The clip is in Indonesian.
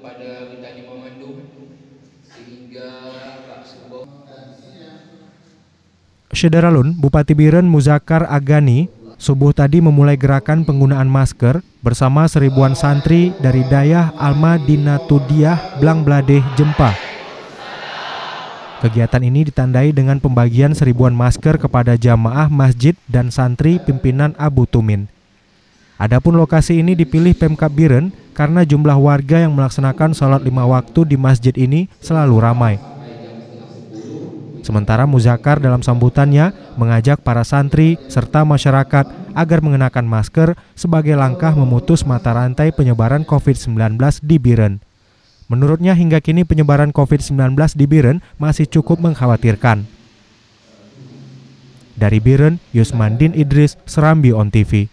pada minta memandu sehingga Pak Subo Syederalun, Bupati Biren Muzakar Agani, subuh tadi memulai gerakan penggunaan masker bersama seribuan santri dari Dayah Alma Dinatudiah Blang Bladeh Jempa. Kegiatan ini ditandai dengan pembagian seribuan masker kepada jamaah masjid dan santri pimpinan Abu Tumin. Adapun lokasi ini dipilih Pemkab Biren karena jumlah warga yang melaksanakan sholat lima waktu di masjid ini selalu ramai. Sementara Muzakar dalam sambutannya mengajak para santri serta masyarakat agar mengenakan masker sebagai langkah memutus mata rantai penyebaran COVID-19 di Biren. Menurutnya hingga kini penyebaran COVID-19 di Biren masih cukup mengkhawatirkan. Dari Biren, Yusmandin Idris, Serambi On TV.